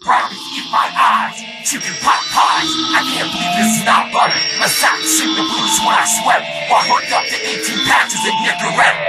Brownies in my eyes, chicken pot pies. I can't believe this is not butter. A sack the blues when I sweat. While hooked up to 18 patches of Nicorette.